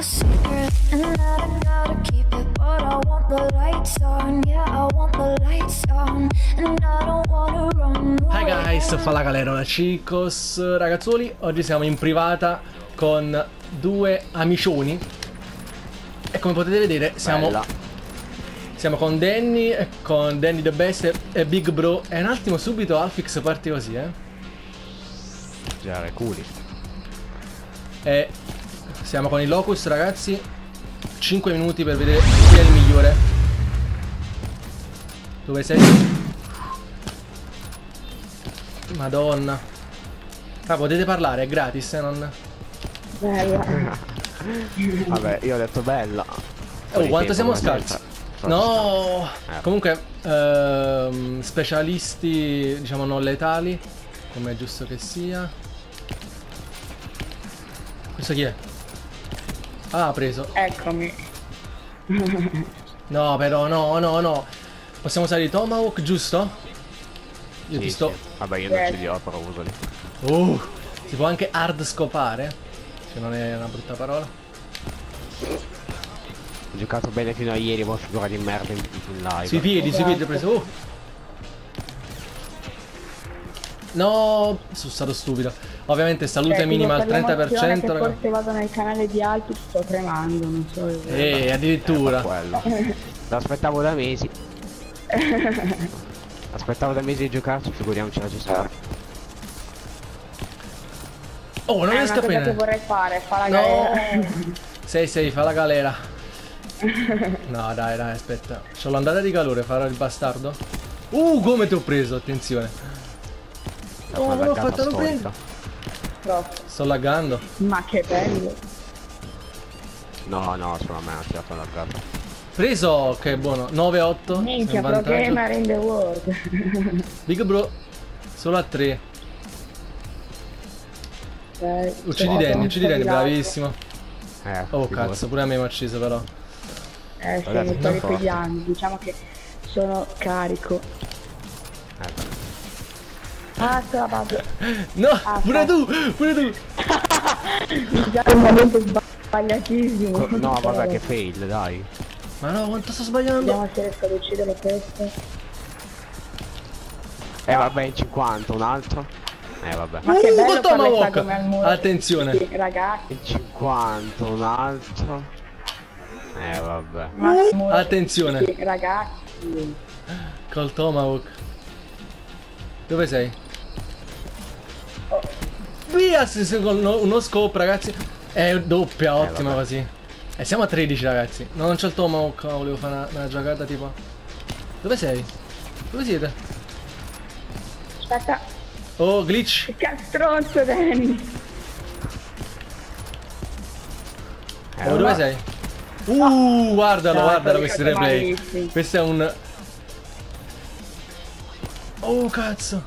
a secret, and I don't gotta keep it. But I want the lights on, yeah, I want the lights on, and I don't wanna run Hi guys, fa la galera da Chicos ragazzoli, oggi siamo in privata con due amicioni e come potete vedere siamo, Bella. siamo con Danny, e con Danny the Best e- e Big Bro e un attimo subito Alfix parte così eh Girare culi. e siamo con il Locust ragazzi 5 minuti per vedere chi è il migliore Dove sei? Madonna Ah potete parlare, è gratis eh, non... Vabbè, io ho detto bella. Oh, quanto siamo scarsi? No! Eh. Comunque, ehm, specialisti, diciamo, non letali, come è giusto che sia. Questo chi è? Ah, ha preso. Eccomi. No, però, no, no, no. Possiamo usare i Tomahawk, giusto? Io Sì, ti sto... sì. Vabbè, io non ce li ho, però usali. Uh, si può anche hard scopare? Se non è una brutta parola. Ho giocato bene fino a ieri, ma figura di merda in, in live. Sui piedi, sui piedi ho preso. Uh. No, sono stato stupido. Ovviamente salute Cioè, minima al tipo, per l'emozione 30%. Che raga. forse vado nel canale di Alpi, sto tremando, non so. Eh, addirittura. Quello. L'aspettavo da mesi. Aspettavo da mesi di giocarci, figuriamoci la gestione. Oh, non riesco a cosa che bene. vorrei fare, fa la No. galera. 6 6 fa la galera. No, dai, dai, aspetta. C'ho l'andata di calore, farò il bastardo. Uh, come ti ho preso, attenzione. Oh, laggata fatto, non storica. Troppo. Sto laggando. Ma che bello. No, no, solo a me ha tirato la laggata. Preso, che buono. 9 8. Minchia, pro gamer in the world. Big bro. Solo a 3. Dai, Uccidi sono Danny, uccidi Danny, bravissimo. Eh, Oh figurati. cazzo, pure a me mi ha ucciso però. Eh sono forte. ripigliando. Diciamo che sono carico. Ah, la base. No, Ah, pure tu, pure tu. Già è un momento sbagliatissimo. co- no, vabbè, che fail, dai. Ma no, quanto sto sbagliando? Vediamo se riesco ad uccidere questo. Eh, vabbè, in 50, un altro. Eh, vabbè. Ma che Uh, bello sagome al muro. Attenzione. Sì, ragazzi. In 50, un altro. Eh, vabbè. Ma il muro- Attenzione. Sì, ragazzi. Col Tomahawk. Dove sei? Via, con uno, scope, ragazzi. È doppia, ottima vabbè. così. E siamo a 13, ragazzi. No, non c'è il Tomahawk, no, volevo fare una, una giocata tipo. Dove sei? Dove siete? Aspetta, Oh, glitch. che castronzo Danny. Eh, Oh, dove sei? Uh, guardalo, No, guardalo questi replay. malissimo. Questo è un... Oh, cazzo.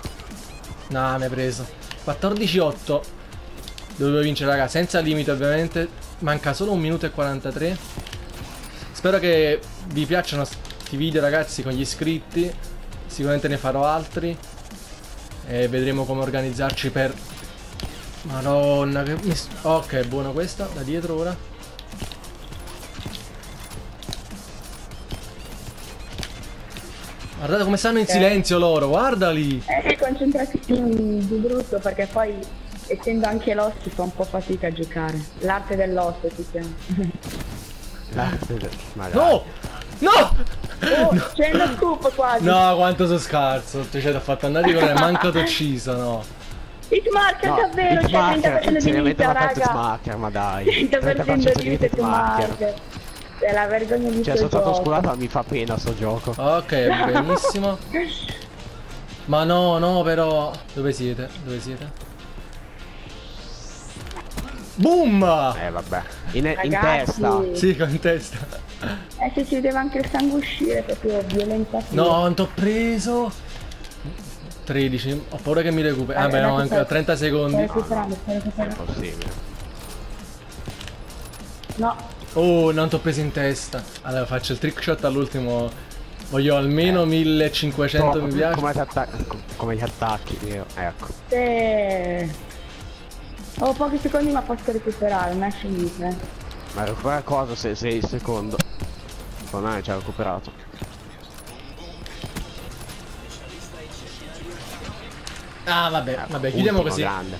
No, mi hai preso. 14-8. Dovevo vincere, raga. Senza limite, ovviamente. Manca solo un minuto e 43. Spero che vi piacciono questi video, ragazzi, con gli iscritti. Sicuramente ne farò altri. E vedremo come organizzarci per... Madonna, che... Ok, buono questa. Da dietro ora. Guardate come stanno in silenzio loro, guardali! Eh, concentrati di brutto perché poi essendo anche l'host si fa un po' fatica a giocare. L'arte dell'host si chiama. L'arte del-. No! No! Oh, c'è uno scoop quasi. No, quanto sono scarso! Ti ci ho fatto andare correre, manco t'ho ucciso, no! Hitmarker No, davvero, c'è Hitmarker, 30% di vita, raga. Hitmarker, ma dai. 30% di vita Hitmarker. È la vergogna di Cioè, sono stato gioco. mi fa pena sto gioco. Ok, benissimo. Ma no, no, però... Dove siete? Dove siete? Boom! Eh, vabbè. In, in testa. Sì, con testa. Eh se si vedeva anche il sangue uscire, proprio violenza. No, non t'ho preso. 13. Ho paura che mi recuperi. Eh, Vabbè, no, ancora sto- 30 Sto secondi. recuperando, È recuperando. No, Oh, non t'ho preso in testa. Allora faccio il trick shot all'ultimo. Voglio almeno 1500 mi piace. Come, ti atta- come gli attacchi, io. Ecco. se... Ho pochi secondi ma posso recuperare, non è finita. eh. Ma recupera cosa se sei il secondo? Non hai già recuperato. Ah, vabbè, Ecco, vabbè, chiudiamo così. grande.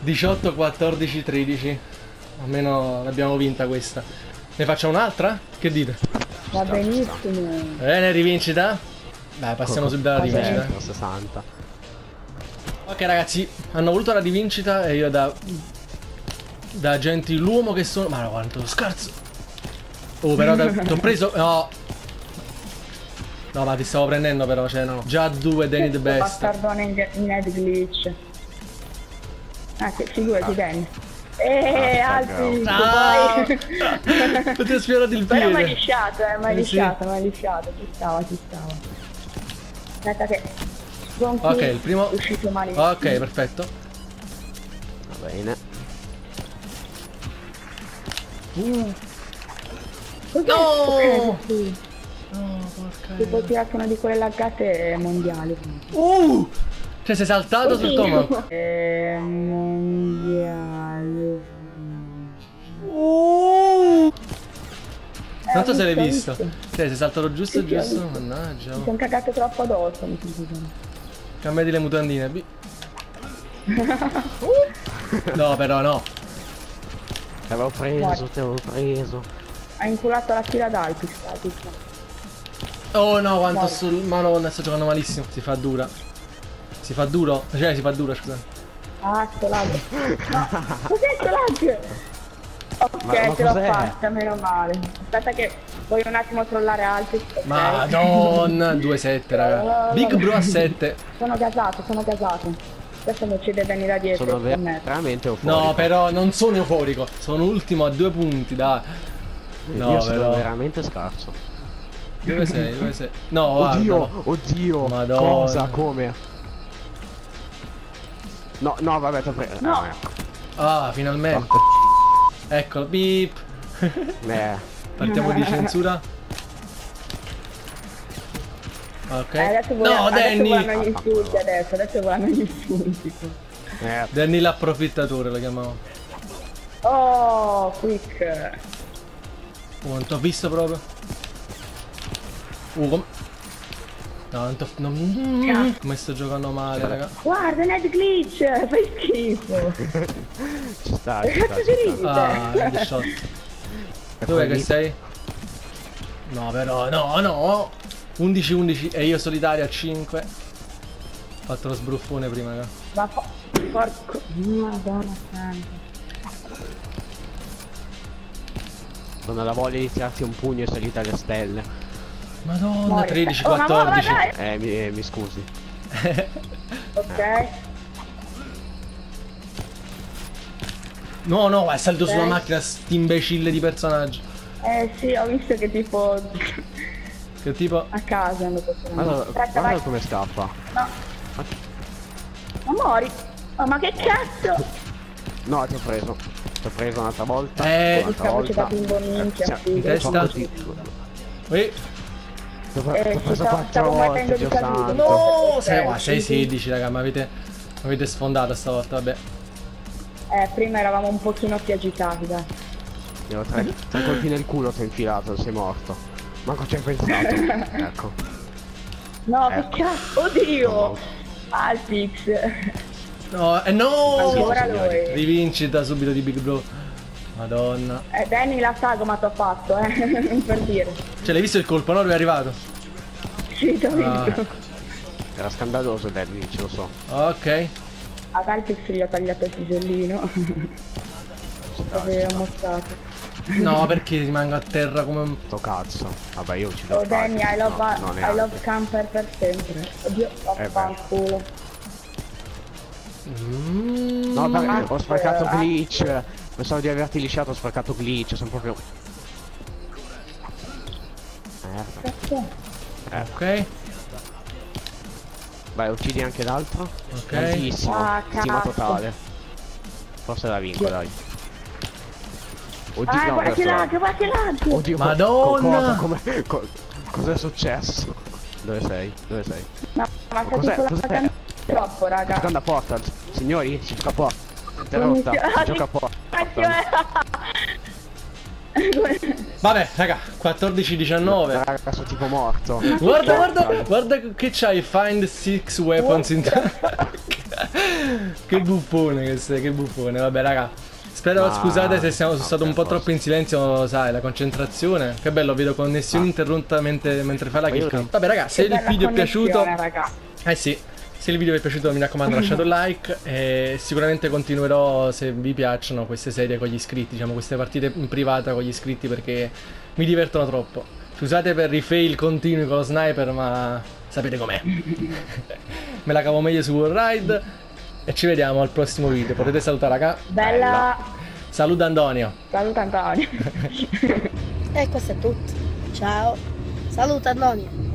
18, 14, 13. Almeno l'abbiamo vinta questa. Ne facciamo un'altra? Che dite? Va benissimo. Bene, rivincita? Dai, passiamo subito alla rivincita. 60. Ok ragazzi, hanno voluto la rivincita e io da... Da gentiluomo che sono... Ma no, quanto scherzo! Oh, però da- ti ho preso... No! No, ma ti stavo prendendo però, cioè no. Già due Danny the best. Bastardone in, in head glitch. Ah, che figurati Danny. Eeeh, Ah, altri. Ah! poi- Ti ho sfiorato il Però mi hai piede. lisciato, eh, mi hai Eh, sì. lisciato, mi hai lisciato, ci stava, ci stava. Aspetta che... Gonchi Ok, il primo- è uscito malissimo. Ok, perfetto. Va bene. Cos'è? No! Sì. No, porca Tipo ho tirato una di quelle laggate mondiali. Uh! Cioè sei saltato sul tomo. Eh, Non so se l'hai visto. visto. Cioè sei saltato giusto Sì, sì, giusto. visto. Mannaggia. Mi oh. sono cagato troppo addosso. Cambiati le mutandine. No, però no. Ti avevo preso, ti avevo preso. Ha inculato la fila d'alpi, sta piccola. Oh no, quanto sul. Madonna, sto giocando malissimo. Si fa dura. Si fa duro? Cioè, si fa dura, scusa. Ah, sto lag. No, cos'è sto lag? Ok, Ma- ma ce l'ho fatta, meno male. Aspetta che voglio un attimo trollare altri. Madonna, 2-7, raga. Big Bro a 7. Sono gasato, sono gasato. Adesso mi uccide Danny da dietro. Sono veramente euforico. No, però non sono euforico. Sono ultimo a due punti, dai. No, Io sono però. veramente scarso. Dove sei? Dove sei? No. Oddio, no. oddio. Madonna. Cosa? Come? No, no, vabbè, ti ho preso. No. Ah, ecco. Ah, finalmente. Eccolo, beep. Eh, Partiamo di censura. Ok. Eh, adesso voglio, no, adesso Danny. volano gli insulti adesso, adesso volano gli insulti. eh, Danny l'approfittatore lo chiamavo. Oh, quick. Oh, non t'ho visto proprio. Uh, com- No. Non... Come sto giocando male, raga. Guarda, Ned Glitch, fai schifo. ci sta, Che ci sta, cazzo ci sta. Ah, headshot. Dov'è che sei? No, però, no, no. 11-11 e io solitario a 5. Ho fatto lo sbruffone prima, raga. Ma po- porco. Madonna santa. Quando la voglia di tirarti un pugno è salita alle stelle. Madonna, Muori. 13, Oh, ma va, 14. dai. Eh, mi, eh, mi scusi. Ok. No, no, è salito sulla Ok. macchina, st'imbecille di personaggio. Eh sì, ho visto che tipo Che tipo... a casa hanno fatto una Guarda, Aspetta, guarda come scappa. No. Ma muori. Oh, ma che cazzo? No, ti ho preso. Ti ho preso un'altra volta. Eh. un'altra volta. bimbo minchia, Cioè, figo. testa. Ti Ui. ho Eh, ho ci preso stavo- quattro stavo volte, Dio santo. No, sei, guarda, sì, 6-16, raga, ma avete... Avete sfondato stavolta, vabbè. Eh, prima eravamo un pochino più agitati, dai. Io ho tre, tre colpi nel culo ti ho infilato, sei morto. Manco ci hai pensato. ecco. No, Eh. che cazzo? Oddio! No. Alpix. No, eh no! Lui. Rivincita subito di Big Bro. Madonna. Eh, Danny la sagoma t'ho fatto, eh. per dire. Cioè, l'hai visto il colpo, no? Lui è arrivato. Sì, t'ho Ah. visto. Era scandaloso Deadly, ce lo so. Ok. Ad Alpix gli ho tagliato il pisellino. Avevo mostrato. No, perché rimango a terra come un... Sto cazzo. Vabbè, io uccido Oh il Danny, I love, no, non I love camper per sempre. Oddio, Eh, vaffanculo. Mm. No, perché ho sprecato glitch. Pensavo di averti lisciato, ho sprecato glitch. Sono proprio. Merda. Cazzo. Ok. Vai, uccidi anche l'altro. Ok. Tantissimo. Ah, Stima totale. Forse la vinco, dai. Oddio, Ah, no, guarda lag, guarda che lag! Oddio, co- Madonna! co- cosa, come, co- cos'è successo? Dove sei? Dove sei? No, ma Cos'è? Cos'è? Troppo, raga. Seconda porta, signori, si gioca a porta. Interrotta, si gioca a porta. Vabbè, raga, 14-19. Raga, sono tipo morto. Guarda, guarda, guarda che c'hai Find six weapons in Che buffone che sei, che buffone. Vabbè, raga. Spero, Ma- scusate se siamo sono stato un po' troppo in silenzio, sai, la concentrazione. Che bello, vedo connessione interrotta mentre, mentre fai la kill. Vabbè, raga, se il video è piaciuto... Raga. Eh sì, se il video vi è piaciuto mi raccomando lasciate un like e sicuramente continuerò se vi piacciono queste serie con gli iscritti, diciamo queste partite in privata con gli iscritti perché mi divertono troppo. Scusate per i fail continui con lo sniper ma sapete com'è. Me la cavo meglio su Wallride e ci vediamo al prossimo video. Potete salutare raga. Bella. Saluta Antonio. Saluta Antonio. E questo è tutto. Ciao. Saluta Antonio.